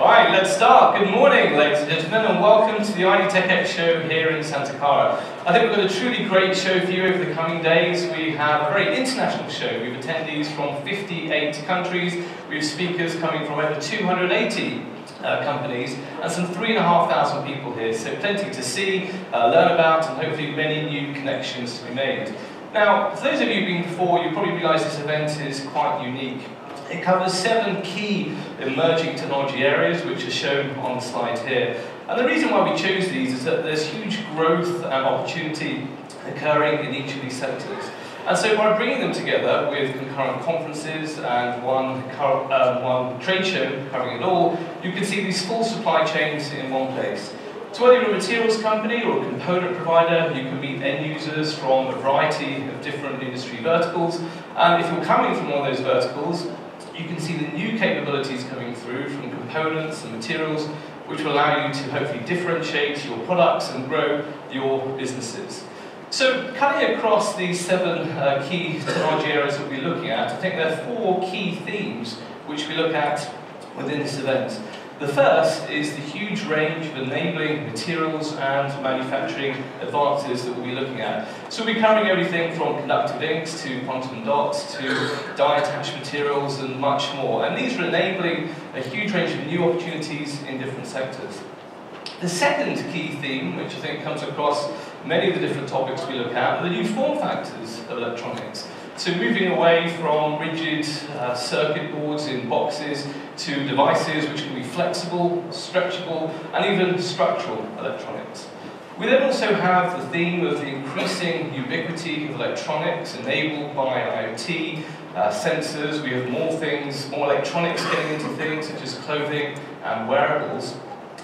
Right, let's start. Good morning, ladies and gentlemen, and welcome to the IDTechEx show here in Santa Clara. I think we've got a truly great show for you over the coming days. We have a very international show. We have attendees from 58 countries. We have speakers coming from over 280 uh, companies and some 3,500 people here. So plenty to see, uh, learn about, and hopefully many new connections to be made. Now, for those of you who've been before, you probably realise this event is quite unique. It covers seven key emerging technology areas, which are shown on the slide here. And the reason why we chose these is that there's huge growth and opportunity occurring in each of these sectors. And so by bringing them together with concurrent conferences and one, uh, one trade show covering it all, you can see these full supply chains in one place. So whether you're a materials company or a component provider, you can meet end users from a variety of different industry verticals. And if you're coming from one of those verticals, you can see the new capabilities coming through from components and materials which will allow you to hopefully differentiate your products and grow your businesses. So cutting across these seven uh, key technology areas that we'll be looking at, I think there are four key themes which we look at within this event. The first is the huge range of enabling materials and manufacturing advances that we'll be looking at. So we'll be covering everything from conductive inks to quantum dots to die-attached materials and much more. And these are enabling a huge range of new opportunities in different sectors. The second key theme, which I think comes across many of the different topics we look at, are the new form factors of electronics. So moving away from rigid uh, circuit boards in boxes to devices which can be flexible, stretchable, and even structural electronics. We then also have the theme of the increasing ubiquity of electronics enabled by IoT, uh, sensors, we have more things, more electronics getting into things such as clothing and wearables.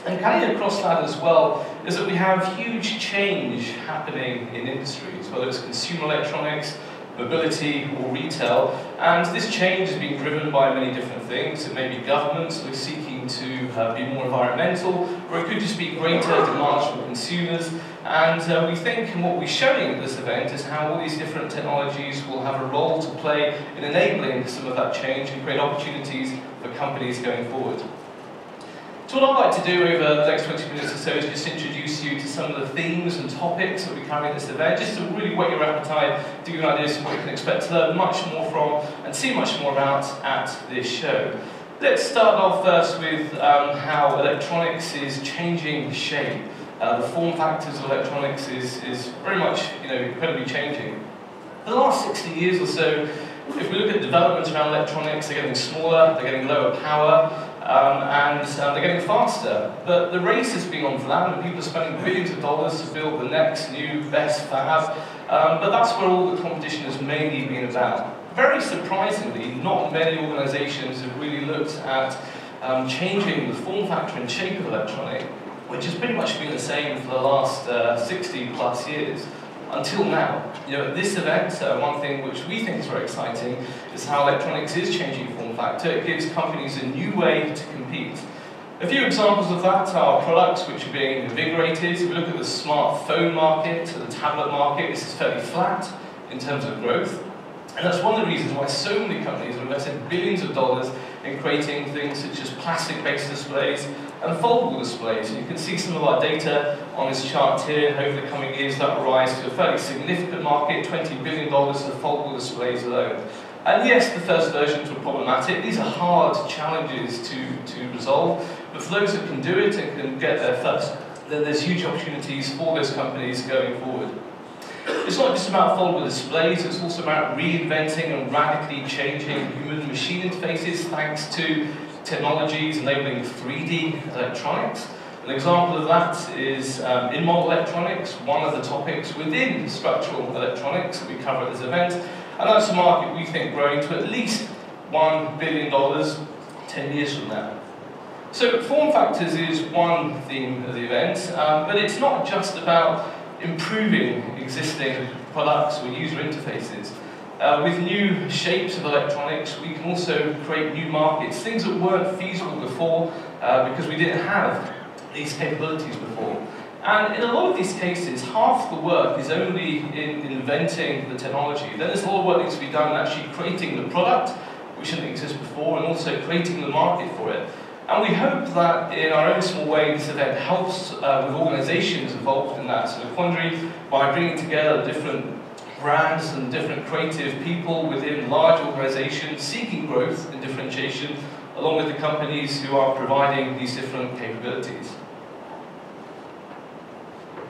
And carrying across that as well is that we have huge change happening in industries, whether it's consumer electronics, mobility or retail. And this change is being driven by many different things. It may be governments who are seeking to uh, be more environmental, or it could just be greater demands from consumers. And uh, we think, and what we're showing at this event, is how all these different technologies will have a role to play in enabling some of that change and create opportunities for companies going forward. So what I'd like to do over the next 20 minutes or so is just introduce you to some of the themes and topics that we carry in this event, just to really whet your appetite, give you an idea of what you can expect to learn much more from and see much more about at this show. Let's start off first with um, how electronics is changing shape. Uh, the form factors of electronics is, is very much you know, incredibly changing. For the last 60 years or so, if we look at developments around electronics, they're getting smaller, they're getting lower power, um, and um, they're getting faster. But the race is being on for that, and people are spending billions of dollars to build the next new best fab. Um, but that's where all the competition has mainly been about. Very surprisingly, not many organizations have really looked at um, changing the form factor and shape of electronic, which has pretty much been the same for the last uh, 60 plus years until now. You know, at this event, uh, one thing which we think is very exciting is how electronics is changing form factor. It gives companies a new way to compete. A few examples of that are products which are being invigorated. If we look at the smartphone market, the tablet market, this is fairly flat in terms of growth. And that's one of the reasons why so many companies have invested billions of dollars in creating things such as plastic-based displays and foldable displays. And you can see some of our data on this chart here. Over the coming years, that will rise to a fairly significant market, $20 billion of foldable displays alone. And yes, the first versions were problematic. These are hard challenges to, to resolve, but for those that can do it and can get there first, then there's huge opportunities for those companies going forward. It's not just about foldable displays, it's also about reinventing and radically changing human-machine interfaces thanks to technologies enabling 3D electronics. An example of that is um, in-mold electronics, one of the topics within structural electronics that we cover at this event, and that's a market we think growing to at least $1 billion 10 years from now. So form factors is one theme of the event, um, but it's not just about improving existing products or user interfaces. Uh, with new shapes of electronics, we can also create new markets, things that weren't feasible before uh, because we didn't have these capabilities before. And in a lot of these cases, half the work is only in inventing the technology. Then there's a lot of work needs to be done in actually creating the product, which didn't exist before, and also creating the market for it. And we hope that in our own small way, this event helps uh, with organizations involved in that sort of quandary by bringing together different brands and different creative people within large organizations seeking growth and differentiation, along with the companies who are providing these different capabilities.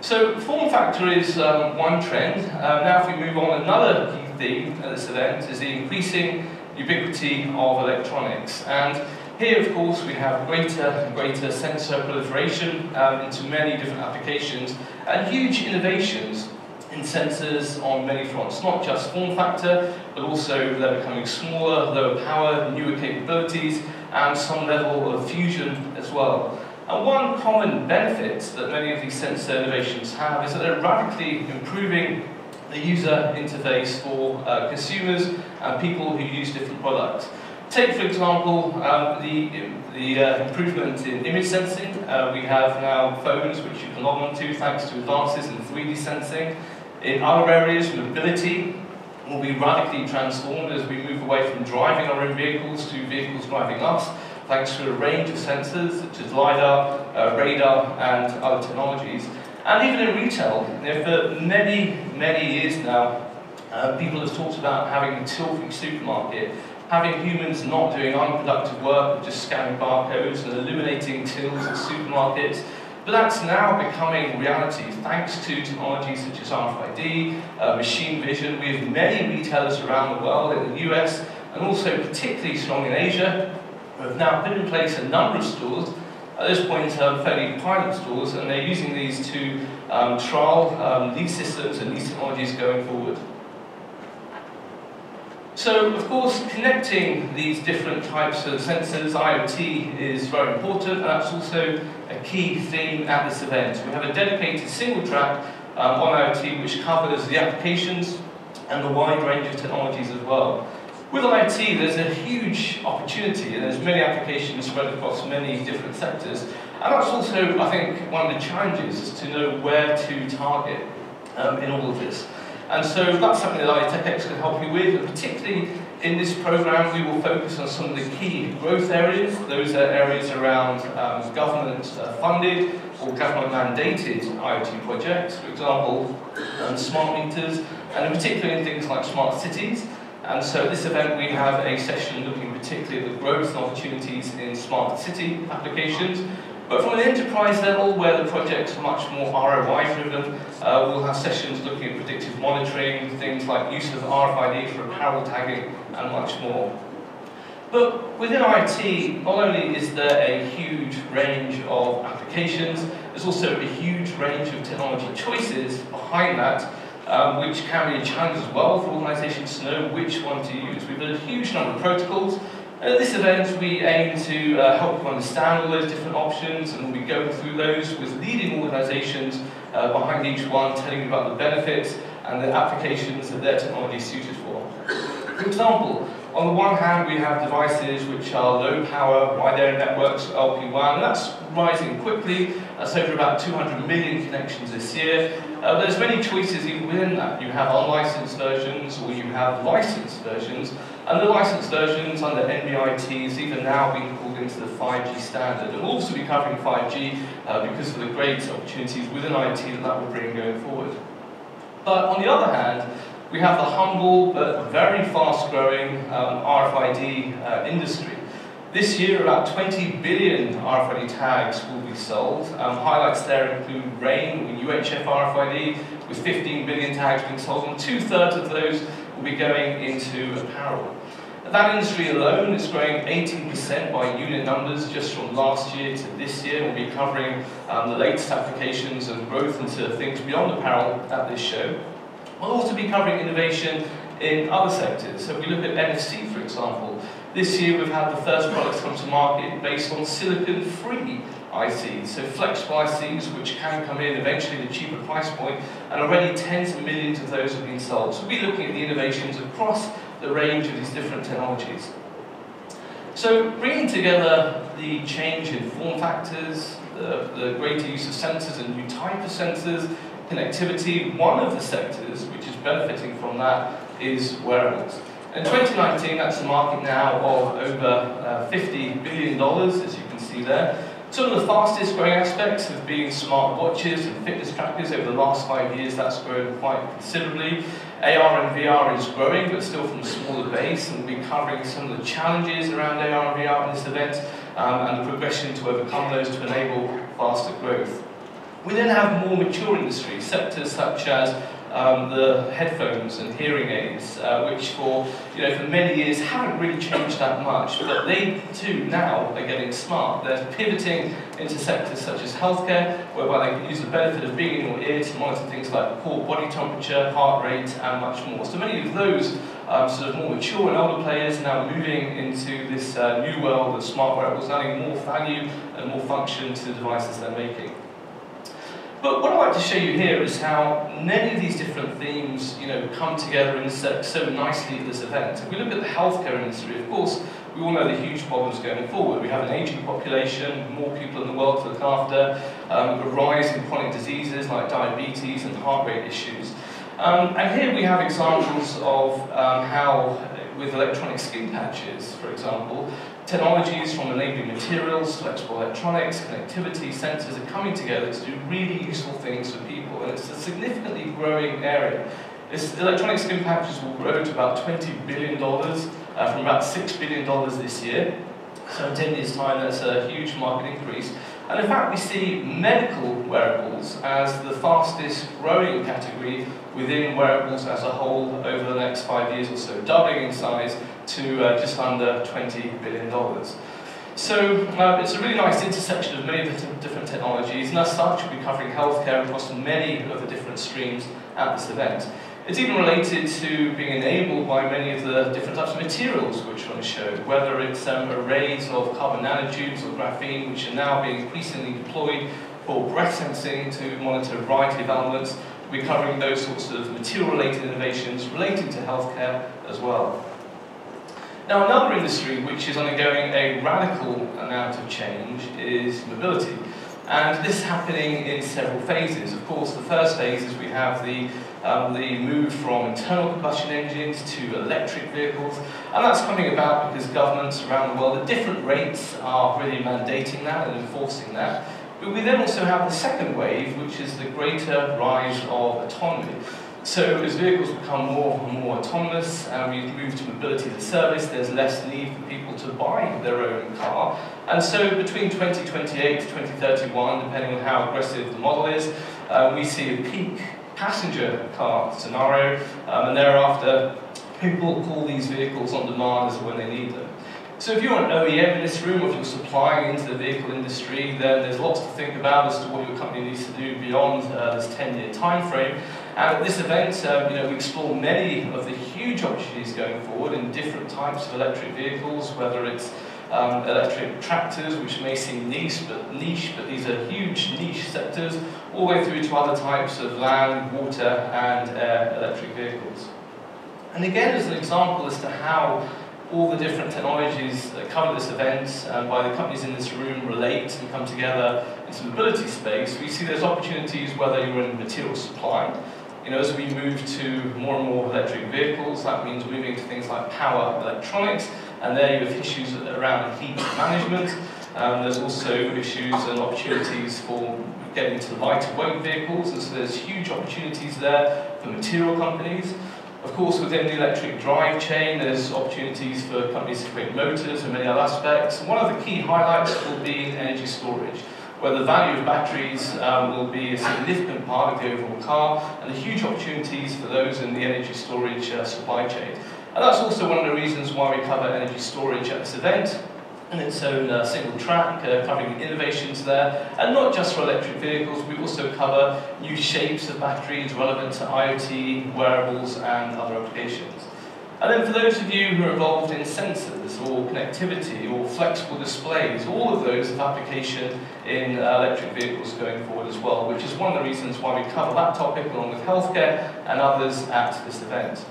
So form factor is um, one trend. Uh, now if we move on, another key theme at this event is the increasing ubiquity of electronics. And here, of course, we have greater and greater sensor proliferation um, into many different applications and huge innovations in sensors on many fronts, not just form factor, but also they're becoming smaller, lower power, newer capabilities, and some level of fusion as well. And one common benefit that many of these sensor innovations have is that they're radically improving the user interface for uh, consumers and people who use different products. Take, for example, um, the, the uh, improvement in image sensing. Uh, we have now phones which you can log on to thanks to advances in 3D sensing. In other areas, mobility will be radically transformed as we move away from driving our own vehicles to vehicles driving us thanks to a range of sensors such as LiDAR, uh, radar, and other technologies. And even in retail, for many, many years now, uh, people have talked about having a till-free supermarket, having humans not doing unproductive work, of just scanning barcodes and eliminating tills in supermarkets. But that's now becoming reality thanks to technologies such as RFID, uh, machine vision. We have many retailers around the world, in the US, and also particularly strong in Asia, who have now put in place a number of stores, at this point um, fairly pilot stores, and they're using these to um, trial um, these systems and these technologies going forward. So, of course, connecting these different types of sensors, IoT, is very important, and that's also a key theme at this event. We have a dedicated single track um, on IoT which covers the applications and the wide range of technologies as well. With IoT, there's a huge opportunity, and there's many applications spread across many different sectors. And that's also, I think, one of the challenges, is to know where to target um, in all of this. And so that's something that ITechX can help you with, and particularly in this program we will focus on some of the key growth areas. Those are areas around um, government-funded uh, or government-mandated IoT projects, for example, um, smart meters, and particularly in things like smart cities. And so at this event we have a session looking particularly at the growth and opportunities in smart city applications, But from an enterprise level, where the projects are much more ROI driven, uh, we'll have sessions looking at predictive monitoring, things like use of RFID for apparel tagging, and much more. But within IoT, not only is there a huge range of applications, there's also a huge range of technology choices behind that, um, which can be a challenge as well for organisations to know which one to use. We've got a huge number of protocols. At this event, we aim to uh, help you understand all those different options, and we'll be going through those with leading organisations uh, behind each one, telling you about the benefits and the applications that their technology is suited for. For example, on the one hand, we have devices which are low power, wide area networks, LPWAN, and that's rising quickly. That's over about 200 million connections this year. Uh, there's many choices even within that. You have unlicensed versions or you have licensed versions. And the licensed versions under NB-IoT even now being called into the 5G standard. And we'll also be covering 5G uh, because of the great opportunities within IoT that that will bring going forward. But on the other hand, we have the humble but very fast-growing um, RFID uh, industry. This year, about 20 billion RFID tags will be sold. Um, highlights there include RAIN UHF RFID, with 15 billion tags being sold, and two-thirds of those will be going into apparel. That industry alone is growing 18% by unit numbers just from last year to this year. We'll be covering um, the latest applications and growth into things beyond apparel at this show. We'll also be covering innovation in other sectors. So if we look at NFC, for example, this year we've had the first products come to market based on silicon-free ICs, so flexible ICs which can come in eventually at a cheaper price point, and already tens of millions of those have been sold. So we'll be looking at the innovations across the range of these different technologies. So bringing together the change in form factors, the, the greater use of sensors and new type of sensors, connectivity, one of the sectors which is benefiting from that is wearables. In 2019, that's a market now of over uh, $50 billion, as you can see there. Some of the fastest growing aspects have been smart watches and fitness trackers. Over the last five years, that's grown quite considerably. AR and VR is growing, but still from a smaller base, and we'll be covering some of the challenges around AR and VR in this event, um, and the progression to overcome those to enable faster growth. We then have more mature industries, sectors such as um, the headphones and hearing aids, uh, which for you know for many years haven't really changed that much, but they too now are getting smart. They're pivoting into sectors such as healthcare, whereby they can use the benefit of being in your ear to monitor things like core body temperature, heart rate, and much more. So many of those um, sort of more mature and older players now moving into this uh, new world of smart wearables, adding more value and more function to the devices they're making. But what I'd like to show you here is how many of these different themes you know, come together and so nicely at this event. If we look at the healthcare industry, of course, we all know the huge problems going forward. We have an aging population, more people in the world to look after, um, a rise in chronic diseases like diabetes and heart rate issues. Um, and here we have examples of um, how, with electronic skin patches, for example, technologies from enabling materials, flexible electronics, connectivity, sensors are coming together to do really useful things for people. And it's a significantly growing area. This electronic skin patches will grow to about $20 billion uh, from about $6 billion this year. So in 10 years' time, that's a huge market increase. And in fact, we see medical wearables as the fastest growing category within wearables as a whole over the next five years or so, doubling in size to uh, just under $20 billion. So uh, it's a really nice intersection of many different technologies, and as such, we'll be covering healthcare across many of the different streams at this event. It's even related to being enabled by many of the different types of materials which going to show, whether it's um, arrays of carbon nanotubes or graphene, which are now being increasingly deployed for breath sensing to monitor a variety of elements. We're covering those sorts of material-related innovations relating to healthcare as well. Now, another industry which is undergoing a radical amount of change is mobility. And this is happening in several phases. Of course, the first phase is we have the um, the move from internal combustion engines to electric vehicles, and that's coming about because governments around the world at different rates are really mandating that and enforcing that. But we then also have the second wave, which is the greater rise of autonomy. So as vehicles become more and more autonomous and we move to mobility as a service, there's less need for people to buy their own car. And so between 2028 to 2031, depending on how aggressive the model is, uh, we see a peak passenger car scenario, um, and thereafter people call these vehicles on demand as when they need them. So if you're an OEM in this room, or if you're supplying into the vehicle industry, then there's lots to think about as to what your company needs to do beyond uh, this 10-year time frame. And at this event, um, you know, we explore many of the huge opportunities going forward in different types of electric vehicles, whether it's um, electric tractors, which may seem niche but, niche, but these are huge niche sectors, all the way through to other types of land, water, and air electric vehicles. And again, as an example as to how all the different technologies that cover this event um, by the companies in this room relate and come together into the mobility space, we see there's opportunities whether you're in material supply, you know, as we move to more and more electric vehicles, that means moving to things like power electronics, and there you have issues around heat management. Um, there's also issues and opportunities for getting to lighter weight vehicles, and so there's huge opportunities there for material companies. Of course, within the electric drive chain, there's opportunities for companies to create motors and many other aspects. One of the key highlights will be energy storage where the value of batteries um, will be a significant part of the overall car and the huge opportunities for those in the energy storage uh, supply chain. And that's also one of the reasons why we cover energy storage at this event and its own uh, single track, uh, covering innovations there, and not just for electric vehicles, we also cover new shapes of batteries relevant to IoT, wearables, and other applications. And then for those of you who are involved in sensors or connectivity or flexible displays, all of those have application in uh, electric vehicles going forward as well, which is one of the reasons why we cover that topic along with healthcare and others at this event.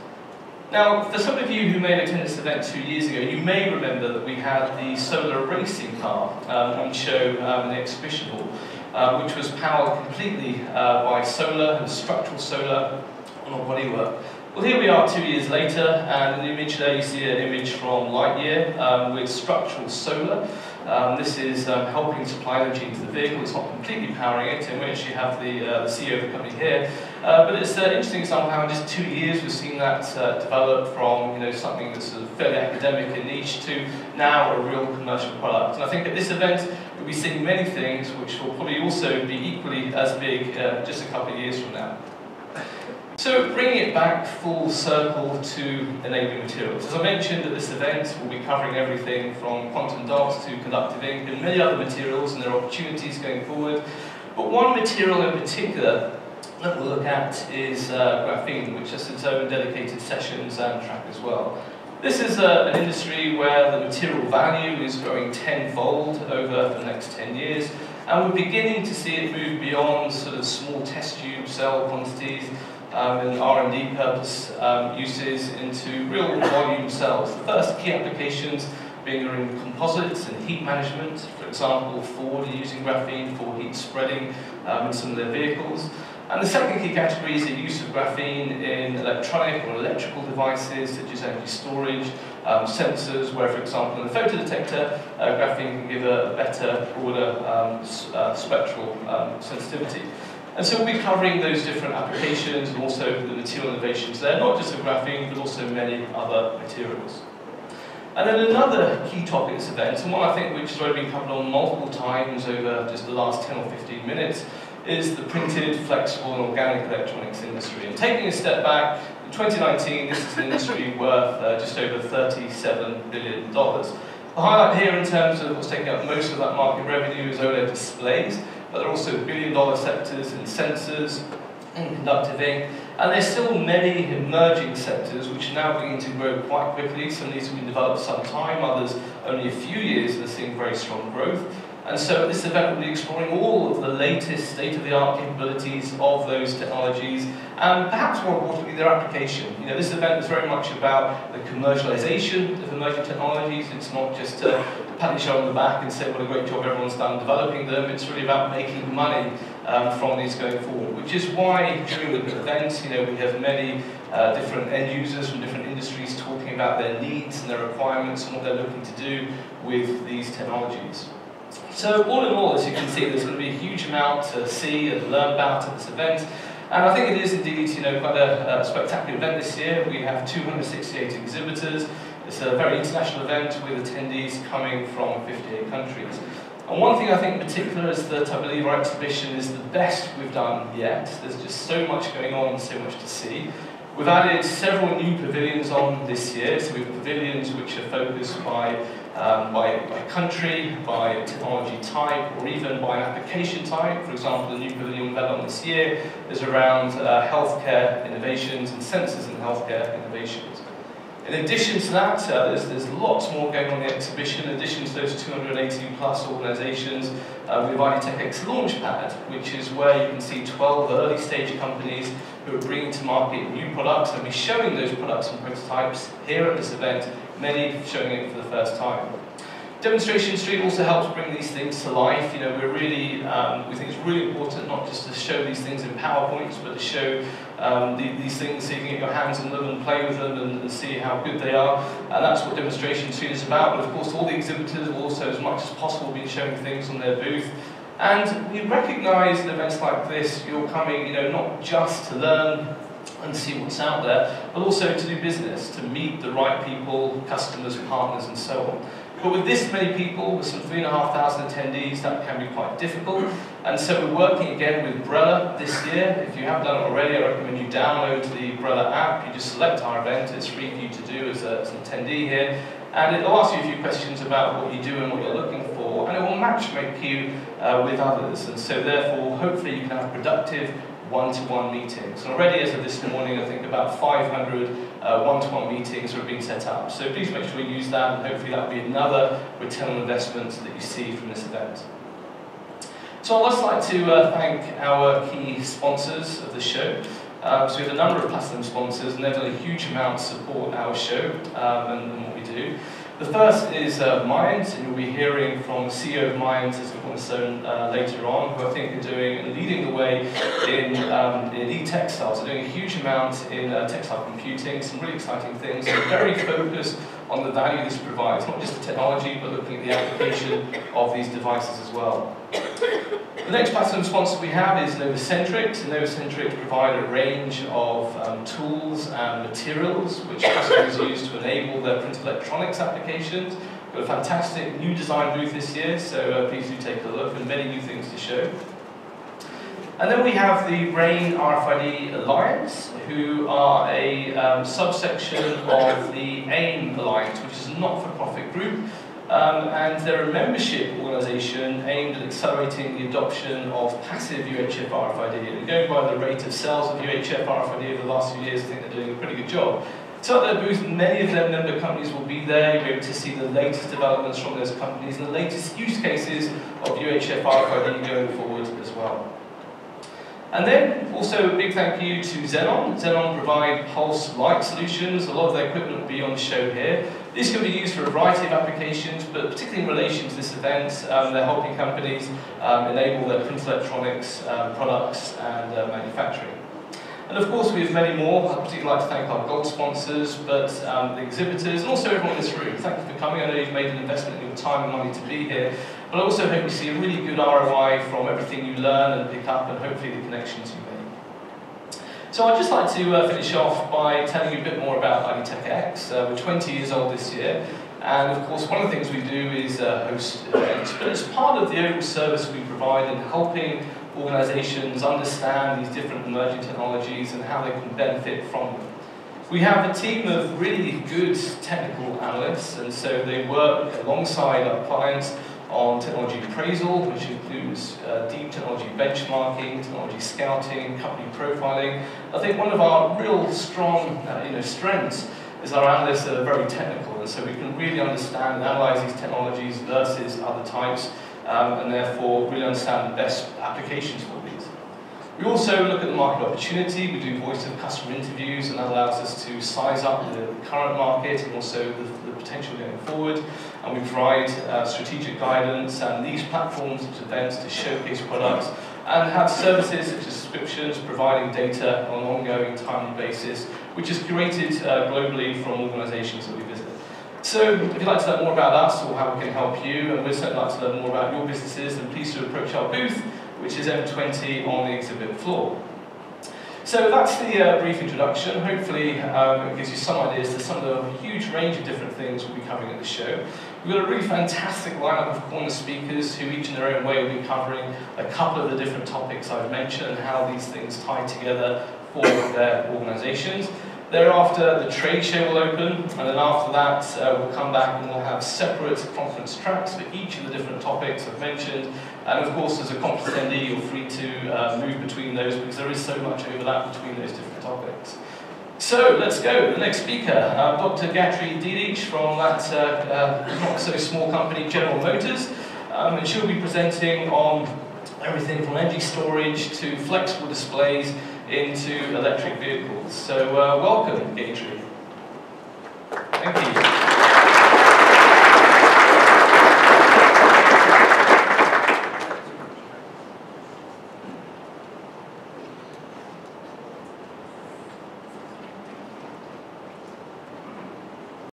Now, for some of you who may have attended this event two years ago, you may remember that we had the solar racing car um, on show um, in the exhibition hall, uh, which was powered completely uh, by solar and structural solar on a bodywork. Well, here we are two years later, and in the image there you see an image from Lightyear um, with structural solar. Um, this is um, helping supply energy into the vehicle. It's not completely powering it, and we actually have the, uh, the CEO of the company here. Uh, but it's an interesting example how in just two years we've seen that uh, develop from you know something that's sort of fairly academic and niche to now a real commercial product. And I think at this event we'll be seeing many things which will probably also be equally as big uh, just a couple of years from now. So bringing it back full circle to enabling materials. As I mentioned at this event, we'll be covering everything from quantum dots to conductive ink and many other materials and their opportunities going forward. But one material in particular that we'll look at is uh, graphene, which has its own dedicated sessions and track as well. This is uh, an industry where the material value is growing tenfold over the next 10 years, and we're beginning to see it move beyond sort of small test tube cell quantities um, and R&D purpose um, uses into real volume cells. The first key applications being are in composites and heat management. For example, Ford are using graphene for heat spreading um, in some of their vehicles. And the second key category is the use of graphene in electronic or electrical devices such as energy storage, um, sensors, where, for example, in the photodetector, uh, graphene can give a better, broader um, uh, spectral um, sensitivity. And so we'll be covering those different applications and also the material innovations there, not just of graphene, but also many other materials. And then another key topic this event, and one I think which has already been covered on multiple times over just the last 10 or 15 minutes, is the printed, flexible, and organic electronics industry. And taking a step back, in 2019, this is an industry worth uh, just over $37 billion. The highlight here in terms of what's taking up most of that market revenue is OLED displays, but there are also billion dollar sectors in sensors and mm. conductive ink, and there's still many emerging sectors which are now beginning to grow quite quickly. Some of these have been developed some time, others only a few years and are seeing very strong growth. And so at this event we'll be exploring all of the latest state-of-the-art capabilities of those technologies and perhaps more importantly their application. You know, this event is very much about the commercialization of emerging technologies. It's not just to pat other on the back and say what a great job everyone's done developing them. It's really about making money um, from these going forward, which is why during the event, you know, we have many uh, different end users from different industries talking about their needs and their requirements and what they're looking to do with these technologies. So all in all, as you can see, there's going to be a huge amount to see and learn about at this event. And I think it is indeed, you know, quite a, a spectacular event this year. We have 268 exhibitors. It's a very international event with attendees coming from 58 countries. And one thing I think in particular is that I believe our exhibition is the best we've done yet. There's just so much going on and so much to see. We've added several new pavilions on this year, so we have pavilions which are focused by, um, by, by, country, by technology type, or even by application type. For example, the new pavilion we've on this year is around uh, healthcare innovations and sensors in healthcare innovations. In addition to that, uh, there's, there's lots more going on in the exhibition. In addition to those 218 plus organisations, uh, we have IDTechX Launchpad, which is where you can see 12 early stage companies who are bringing to market new products and we're showing those products and prototypes here at this event, many showing it for the first time. Demonstration Street also helps bring these things to life. You know, we're really, um, we think it's really important not just to show these things in PowerPoints, but to show um, the, these things so you can get your hands on them and play with them and, and, see how good they are. And that's what Demonstration Street is about. But of course, all the exhibitors also, as much as possible, be showing things on their booth. And we recognise in events like this, you're coming, you know, not just to learn and see what's out there, but also to do business, to meet the right people, customers, partners, and so on. But with this many people, with some 3,500 attendees, that can be quite difficult. And so we're working again with Brella this year. If you haven't done it already, I recommend you download the Brella app. You just select our event. It's free for you to do as, a, as an attendee here. And it'll ask you a few questions about what you do and what you're looking for. And it will matchmake you uh, with others. And so therefore, hopefully you can have productive one-to-one meetings. And already as of this morning, I think about 500 uh, one-to-one meetings are being set up. So please make sure you use that, and hopefully that will be another return on investment that you see from this event. So I'd just like to uh, thank our key sponsors of the show. Um, so we have a number of platinum sponsors, and they've done a huge amount to support our show um, and, and, what we do. The first is uh, Myant, and you'll be hearing from the CEO of Myant, as Cornerstone, uh, later on, who I think are doing leading the way in, um, in e-textiles. They're doing a huge amount in uh, textile computing, some really exciting things. They're very focused on the value this provides, not just the technology, but looking at the application of these devices as well. The next platinum sponsor we have is NovaCentrix. And NovaCentrix provide a range of um, tools and materials which customers use to enable their print electronics applications. We've got a fantastic new design booth this year, so uh, please do take a look and many new things to show. And then we have the RAIN RFID Alliance, who are a um, subsection of the AIM Alliance, which is a not-for-profit group um, and they're a membership organisation aimed at accelerating the adoption of passive UHF RFID. And going by the rate of sales of UHF RFID over the last few years, I think they're doing a pretty good job. So at their booth, many of their member companies will be there. You'll be able to see the latest developments from those companies and the latest use cases of UHF RFID going forward as well. And then also a big thank you to Xenon. Xenon provide pulse light solutions. A lot of their equipment will be on show here. This can be used for a variety of applications, but particularly in relation to this event, um, they're helping companies um, enable their print electronics um, products and uh, manufacturing. And of course, we have many more. I'd particularly like to thank our gold sponsors, but um, the exhibitors, and also everyone in this room. Thank you for coming. I know you've made an investment in your time and money to be here. But I also hope you see a really good ROI from everything you learn and pick up, and hopefully the connections you make. So I'd just like to uh, finish off by telling you a bit more about IDTechEx. Uh, we're 20 years old this year, and of course one of the things we do is uh, host events, but it's part of the overall service we provide in helping organizations understand these different emerging technologies and how they can benefit from them. We have a team of really good technical analysts, and so they work alongside our clients on technology appraisal, which includes uh, deep technology benchmarking, technology scouting, company profiling. I think one of our real strong uh, you know, strengths is our analysts are very technical, and so we can really understand and analyze these technologies versus other types um, and therefore really understand the best applications for. We also look at the market opportunity. We do voice of customer interviews, and that allows us to size up the current market and also the, the potential going forward. And we provide uh, strategic guidance and these platforms and events to showcase products and have services such as subscriptions, providing data on an ongoing, timely basis, which is curated uh, globally from organizations that we visit. So if you'd like to learn more about us or how we can help you, and we'd certainly like to learn more about your businesses, then please do approach our booth, which is M20 on the exhibit floor. So that's the uh, brief introduction. Hopefully um, it gives you some ideas to some of the huge range of different things we'll be covering at the show. We've got a really fantastic lineup of corner speakers who each in their own way will be covering a couple of the different topics I've mentioned and how these things tie together for their organizations. Thereafter, the trade show will open, and then after that, uh, we'll come back and we'll have separate conference tracks for each of the different topics I've mentioned. And of course, as a conference attendee, you're free to uh, move between those because there is so much overlap between those different topics. So let's go. The next speaker, uh, Dr. Gayatri Dadheech from that uh, uh, not so small company, General Motors, um, and she'll be presenting on everything from energy storage to flexible displays into electric vehicles. So uh, welcome, Gayatri. Thank you.